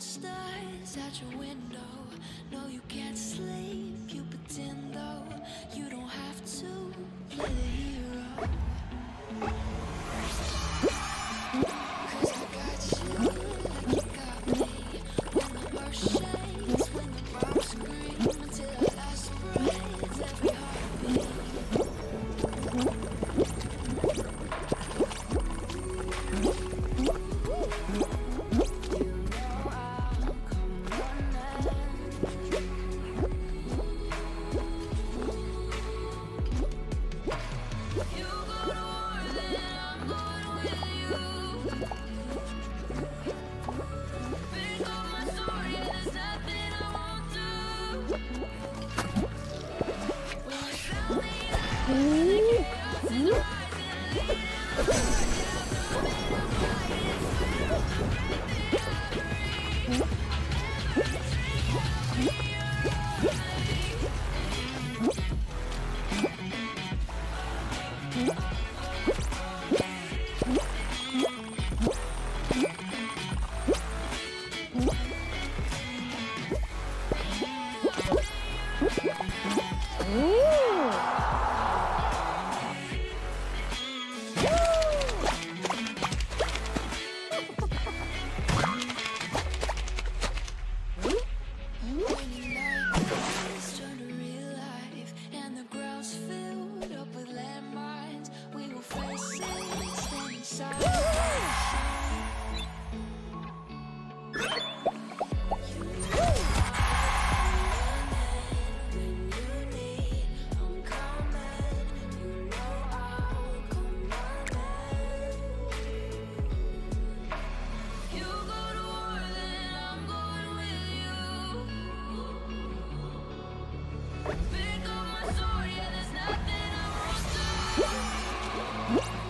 monsters at your window. No, you can't sleep, you pretend though. You Pick up my sword, yeah, there's nothing I won't do.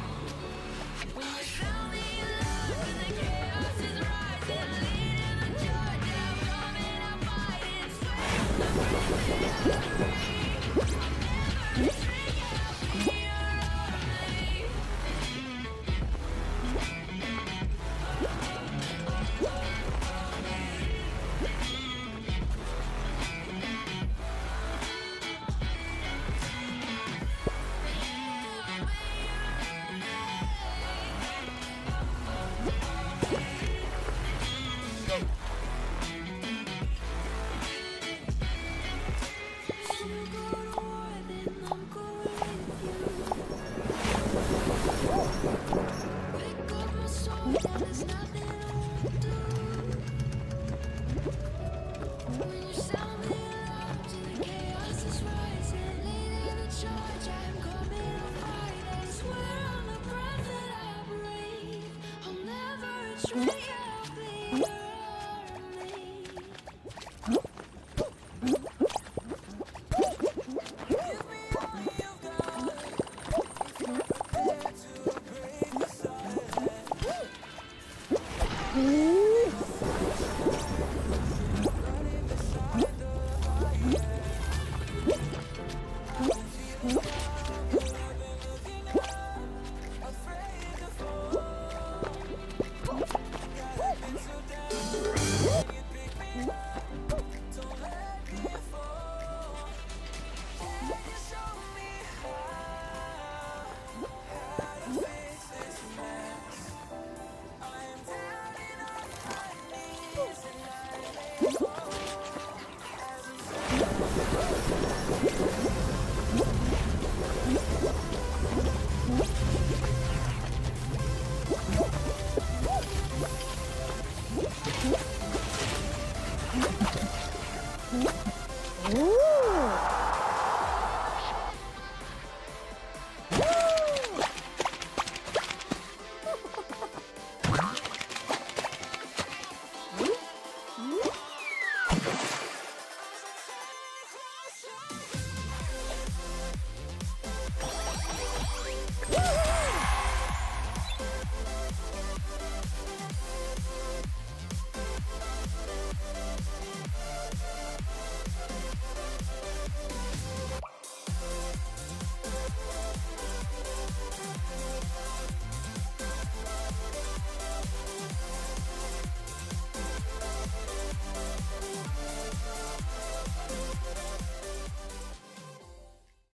Sweet. Ooh.